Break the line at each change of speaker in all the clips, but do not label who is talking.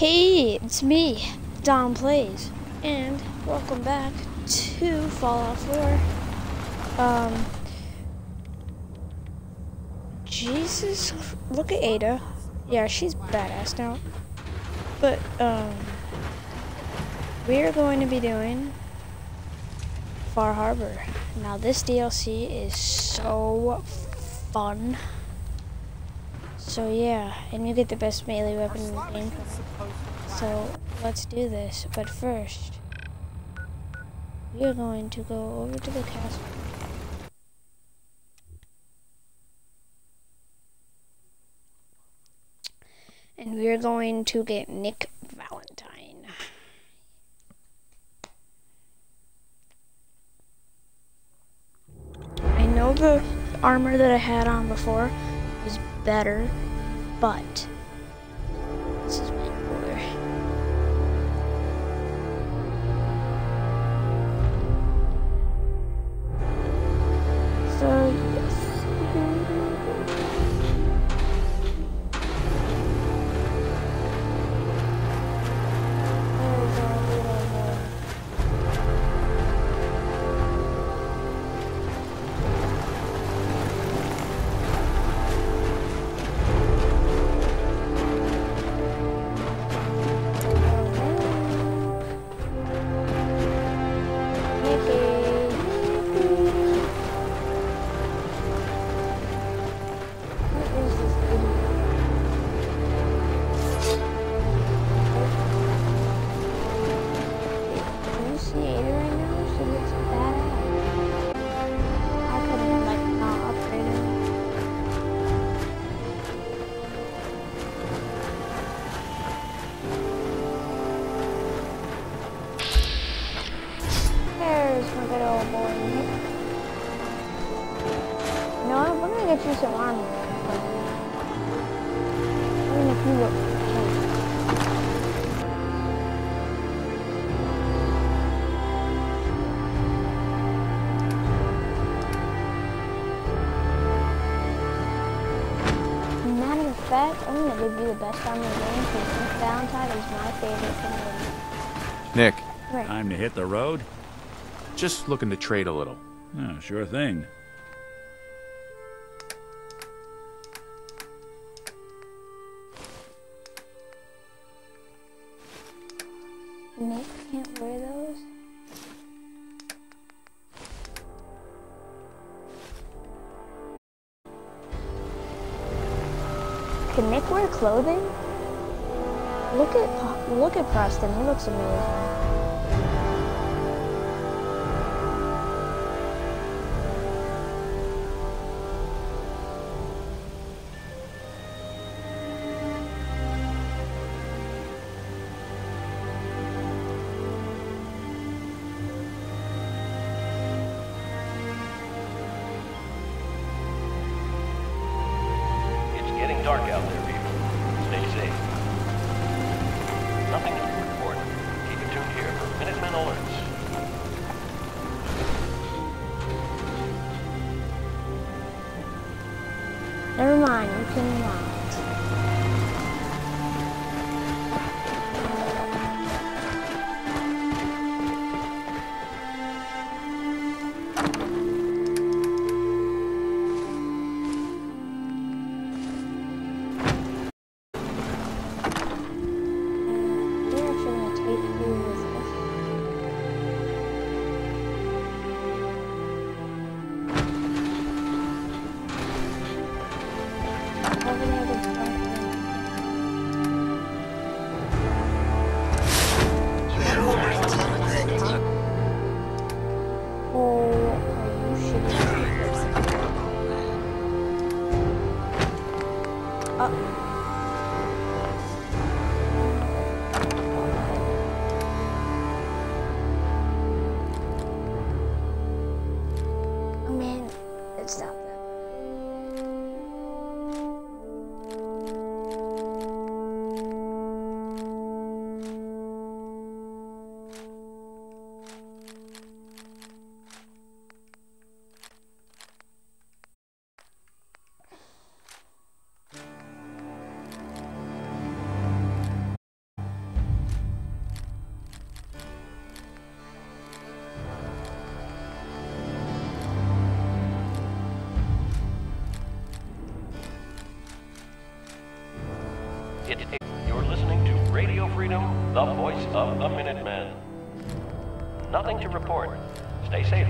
Hey, it's me, Dom Plays, and welcome back to Fallout 4. Um, Jesus, look at Ada. Yeah, she's badass now. But, um, we are going to be doing Far Harbor. Now, this DLC is so fun. So yeah, and you get the best melee weapon in the game. So let's do this. But first, we are going to go over to the castle. And we are going to get Nick Valentine. I know the armor that I had on before was better, but I'm gonna give you the best armor in the game because Nick Valentine is my favorite from
Nick,
the Right.
Time to hit the road?
just looking to trade a little.
Oh, sure thing.
Can Nick wear clothing? Look at look at Preston. He looks amazing. Never mind. You can not.
Stay safe,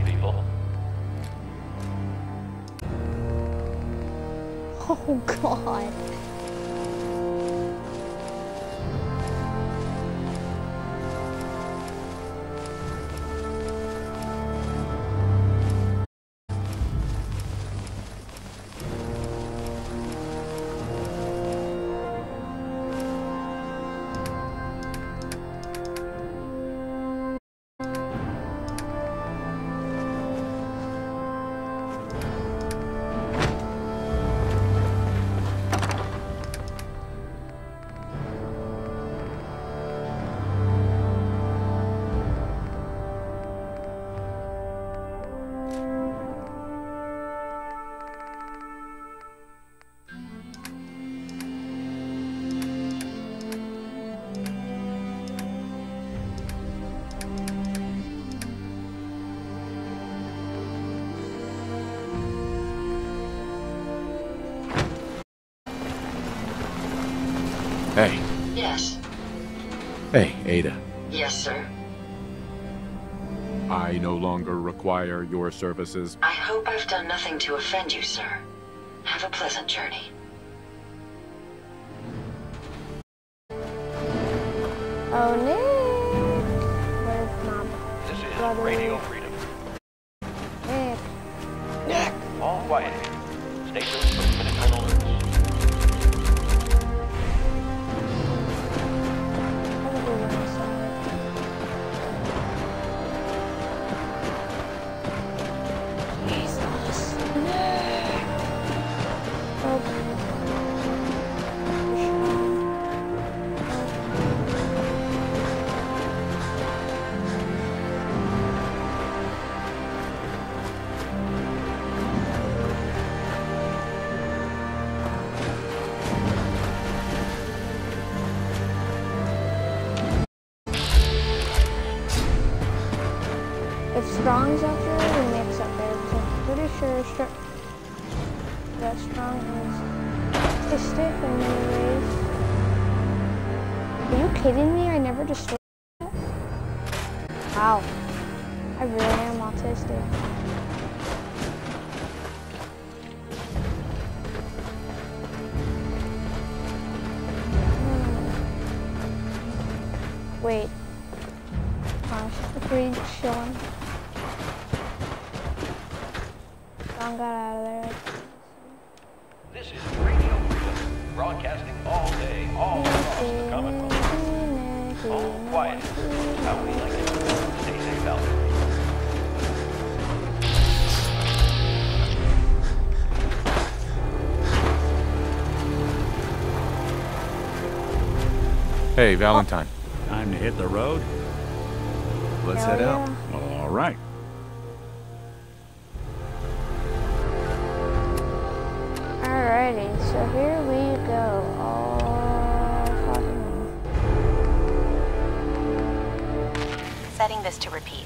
Hey.
Yes.
Hey, Ada.
Yes, sir.
I no longer require your services.
I hope I've done nothing to offend you, sir. Have a pleasant journey.
Oh, Nick! Where's my
This is
Brother.
Radio Freedom.
Strong's up there, then Nick's up there. I'm pretty sure Str- that Strong is autistic in many ways. Are you kidding me? I never destroyed that? Wow. I really am autistic.
Hey, Valentine.
Time to hit the road?
Let's
Hell
head out.
yeah.
All right.
Alrighty, so here we go. All fucking
Setting this to repeat.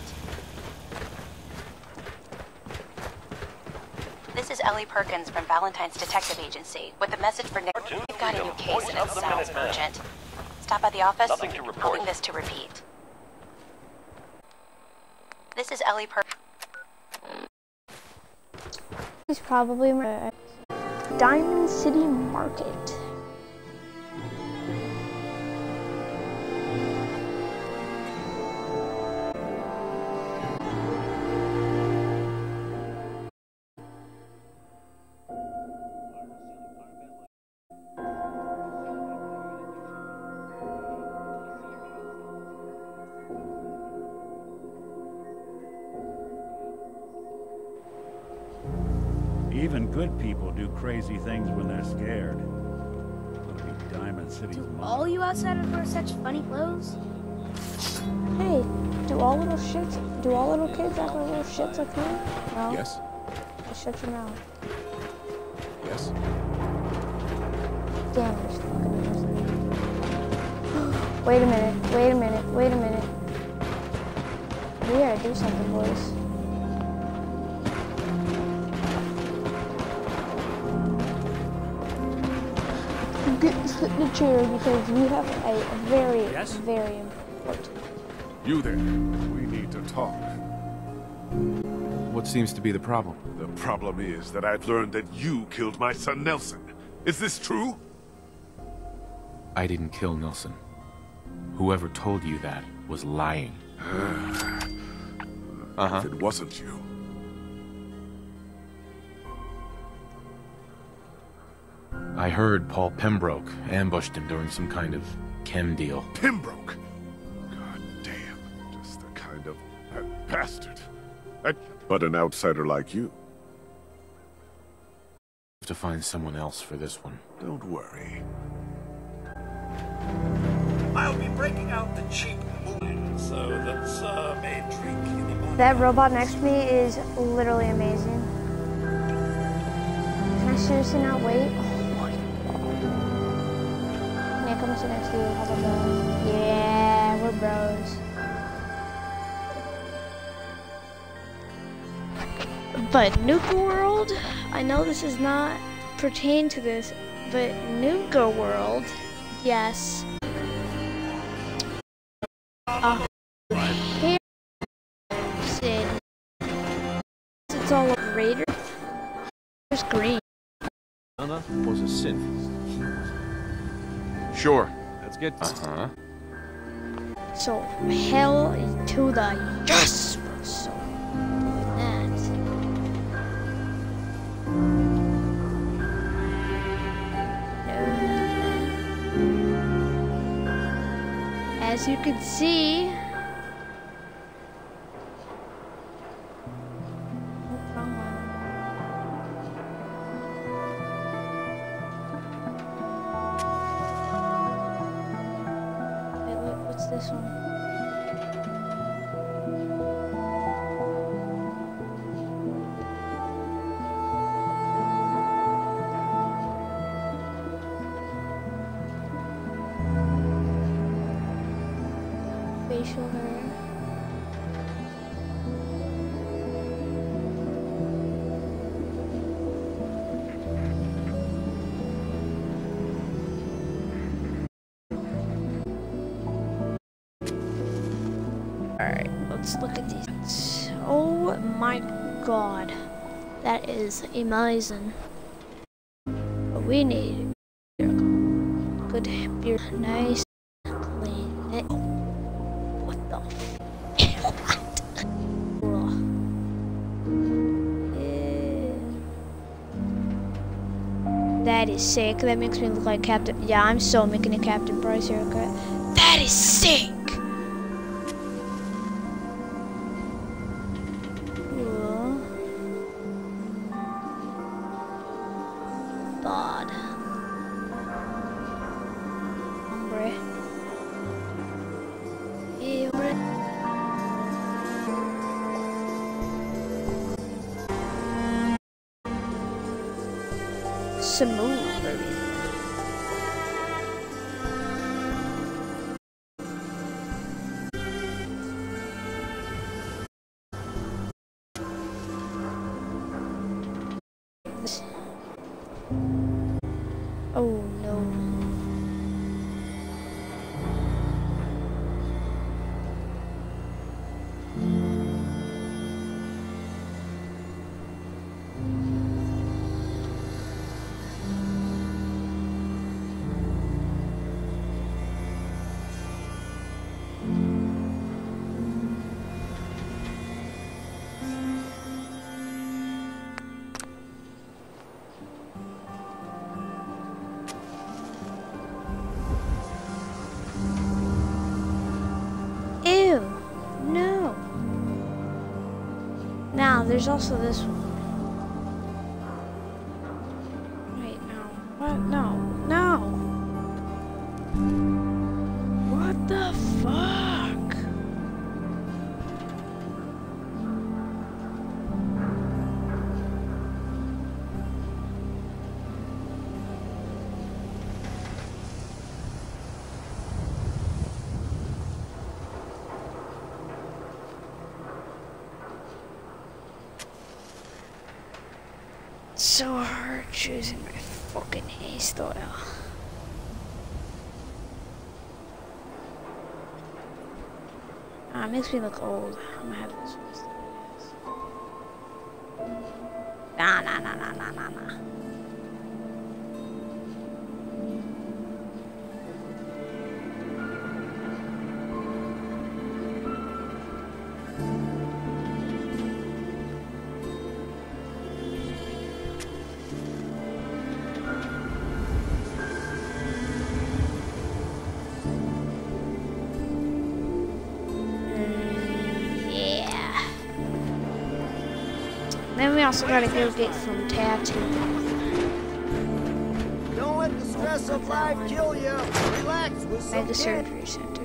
This is Ellie Perkins from Valentine's Detective Agency with a message for Nick. We've got a new case and
of
it sounds
Minutemen.
urgent. Stop by the office.
Nothing to report.
Setting this to repeat. This is Ellie Perkins.
He's probably my Diamond City Market.
Good people do crazy things when they're scared. Wanna be Diamond City's mom.
All you outsiders wear such funny clothes?
Hey, do all little shits, do all little kids act like little shits like me? No?
Yes?
Just shut your mouth.
Yes?
Damn, there's fucking music. Wait a minute, wait a minute, wait a minute. We gotta do something, boys. Get sit in the chair because you have a very,
Yes?
very important.
You there. We need to talk.
What seems to be the problem?
The problem is that I've learned that you killed my son Nelson. Is this true?
I didn't kill Nelson. Whoever told you that was lying. Uh-huh.
If it wasn't you.
I heard Paul Pembroke ambushed him during some kind of chem deal.
Pembroke! God damn. Just the kind of... That bastard. That, but an outsider like you.
Have to find someone else for this one.
Don't worry.
I'll be breaking out the cheap moon, so that's uh, may drink in the morning.
That robot next to me is literally amazing. Can I seriously not wait? God. Sit next to you. How about that? Yeah, we're bros.
But Nuka World, I know this is not pertain to this, but Nuka World, yes. Hair it's all a raider. There's green.
Anna was a synth.
Sure.
Let's get
Uh-huh.
So hell to the yes. So that. As you can see. Hair. Alright, let's look at these. Oh my god. That is amazing. But we need good beer. Nice, clean. That is sick. That makes me look like Captain. Yeah, I'm so making a Captain Price haircut. That is sick. Oh no. There's also this one. so hard choosing my fucking hairstyle. Ah, it makes me look old. I'm gonna have this. Nah, nah, nah, nah, nah, nah, nah. Also gotta go get some tattoo.
Don't let the stress of life kill you. Relax with some
Mega Surgery Center.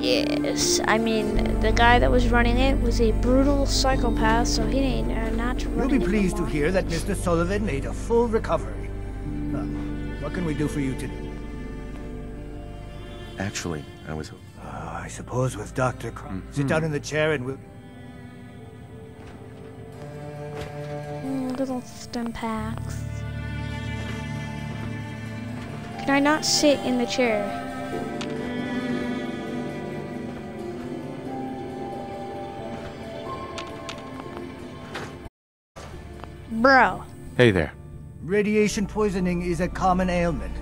Yes, I mean the guy that was running it was a brutal psychopath, so he ain't uh, not
You'll be
it
pleased to hear that Mr. Sullivan made a full recovery. Uh, what can we do for you today?
Actually, I was.
Uh, I suppose with Dr. Cr- Sit down in the chair and we'll...
Little Stimpaks. Can I not sit in the chair? Bro.
Hey there.
Radiation poisoning is a common ailment.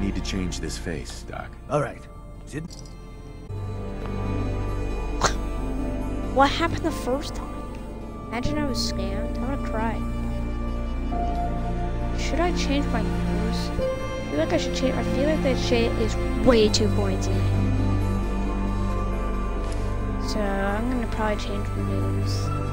Need to change this face, Doc.
All right. Sit.
What happened the first time? Imagine I was scammed. I'm gonna cry. Should I change my nose? I feel like I should change. I feel like that shit is way too pointy. So I'm gonna probably change my nose.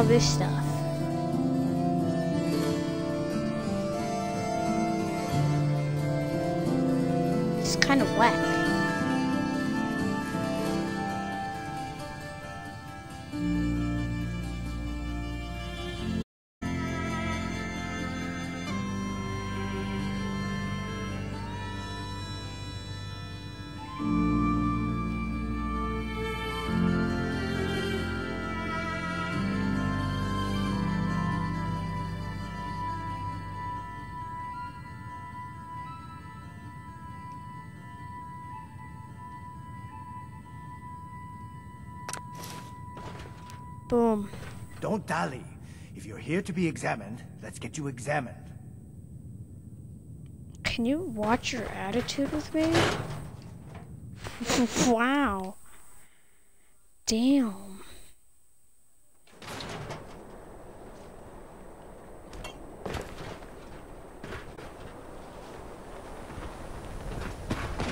All this stuff. It's kind of whack. Boom.
Don't dally. If you're here to be examined, let's get you examined.
Can you watch your attitude with me? wow. Damn.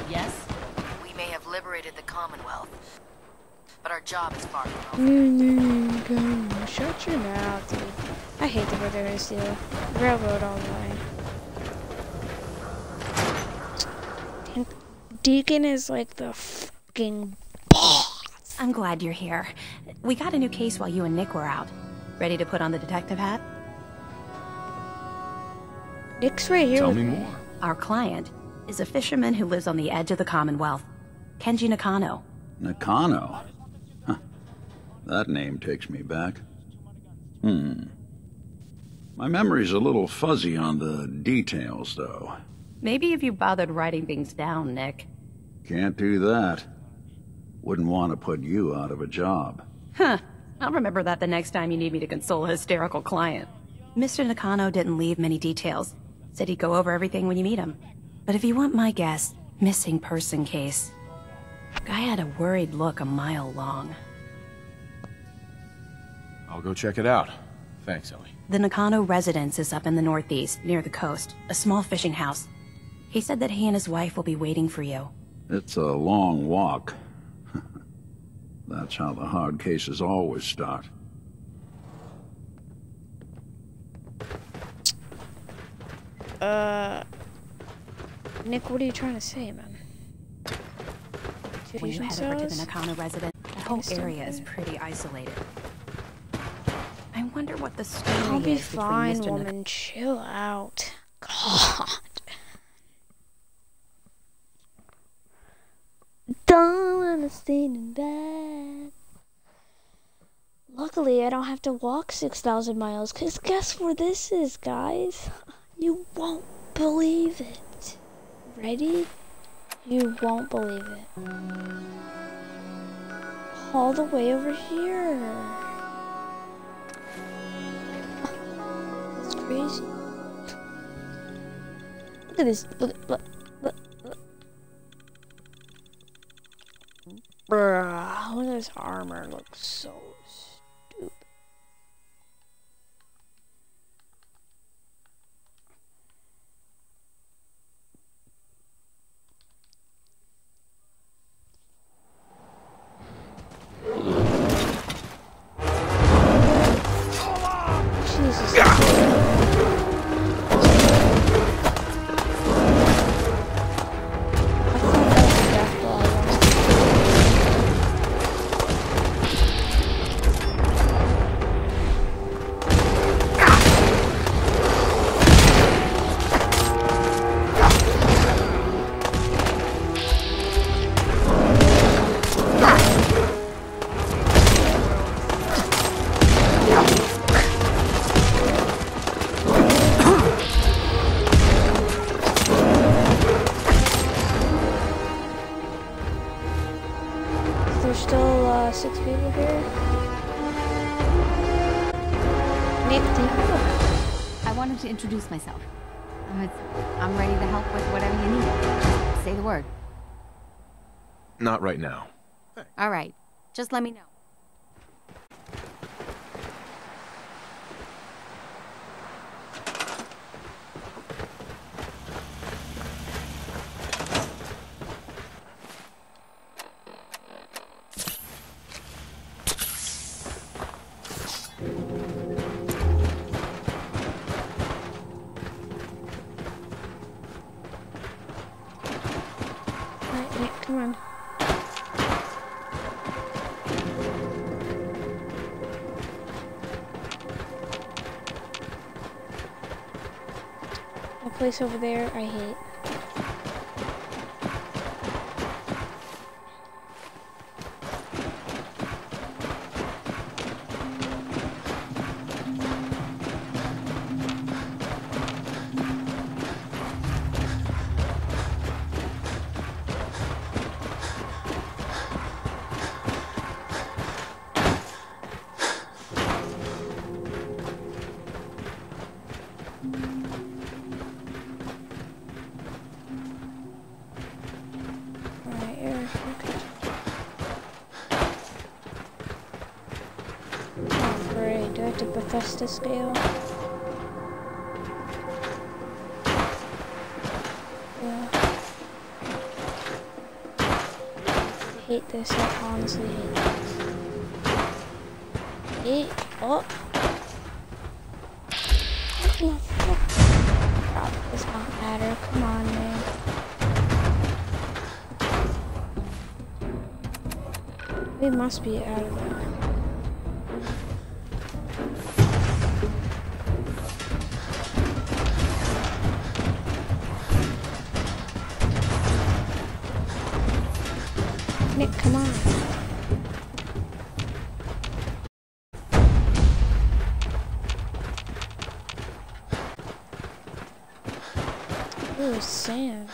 Yes? We may have liberated the Commonwealth, but our job is far from over.
Shut your mouth, dude. I hate the Brotherhood Steel. Railroad all the way. And Deacon is like the fucking boss.
I'm glad you're here. We got a new case while you and Nick were out. Ready to put on the detective hat?
Nick's right here.
Tell
with
me more.
Our client is a fisherman who lives on the edge of the Commonwealth. Kenji Nakano.
Nakano? Huh. That name takes me back. Hmm. My memory's a little fuzzy on the details, though.
Maybe if you bothered writing things down, Nick.
Can't do that. Wouldn't want to put you out of a job.
Huh. I'll remember that the next time you need me to console a hysterical client. Mr. Nakano didn't leave many details. Said he'd go over everything when you meet him. But if you want my guess, missing person case. Guy had a worried look a mile long.
I'll go check it out. Thanks, Ellie.
The Nakano residence is up in the northeast, near the coast. A small fishing house. He said that he and his wife will be waiting for you.
It's a long walk. That's how the hard cases always start.
Uh, Nick, what are you trying to say, man?
When you head over to the? Nakano residence, the whole area is pretty isolated. I wonder what the story is.
I'll be fine, woman. Chill out. God. Don't understand in bed. Luckily, I don't have to walk 6,000 miles, because guess where this is, guys? You won't believe it. Ready? You won't believe it. All the way over here. Crazy. Look at this. Look, look, look, look. Bruh, look at this armor. Looks so stupid. Jesus.
Not right now.
All right. Just let me know.
Place over there, I hate. Richter scale. Yeah. I hate this. I honestly hate this. Oh. Man. We must be out of there. Nick, come on. Ooh, sand.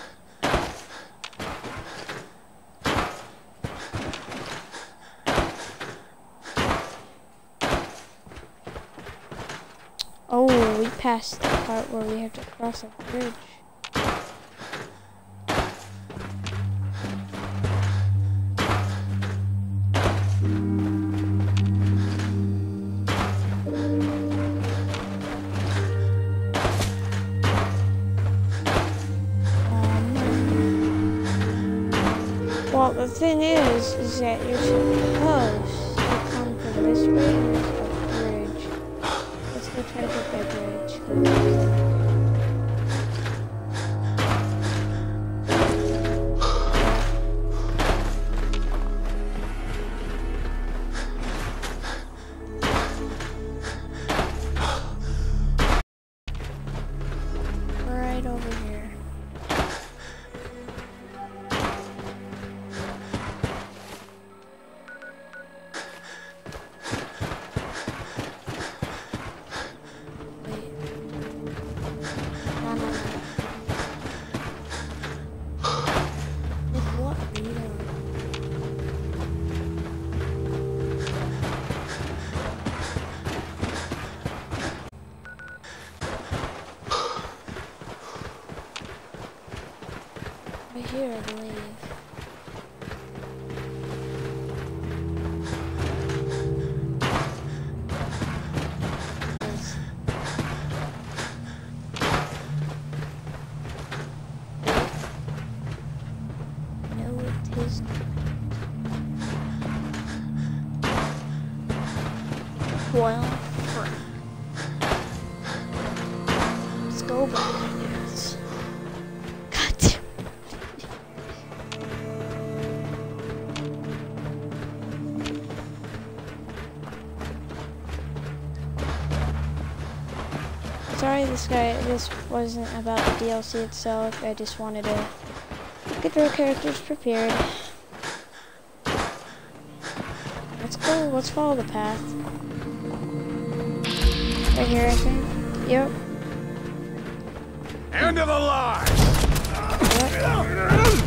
Oh, we passed the part where we have to cross a bridge. Is, is that you're here, I believe. Yes. This guy. This wasn't about the DLC itself. I just wanted to get our characters prepared. Let's go. Let's follow the path. Right here, I think. Yep.
End of the line! Don't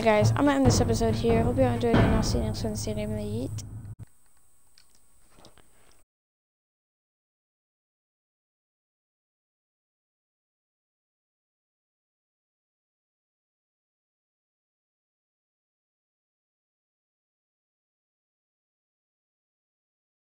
Alright guys, I'm gonna end this episode here. Hope you all enjoyed it and I'll see you next Wednesday. Of the Yeet.